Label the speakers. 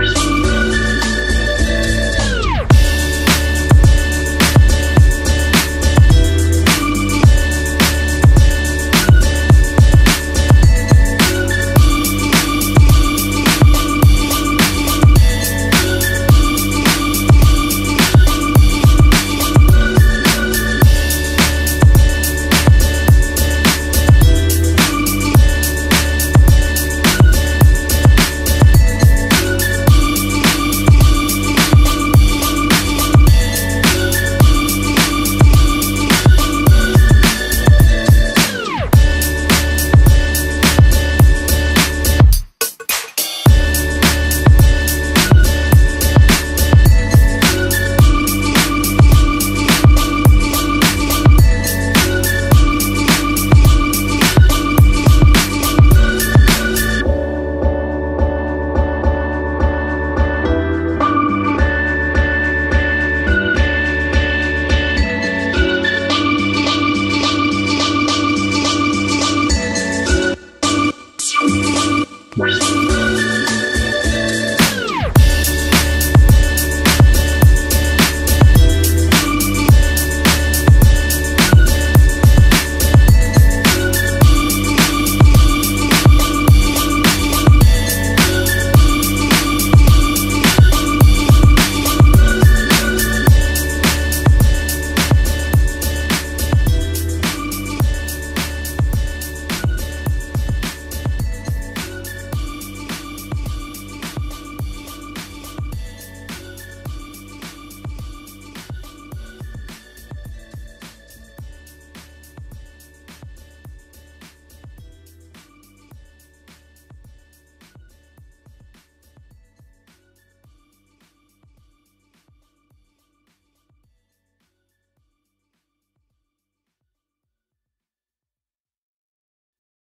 Speaker 1: you.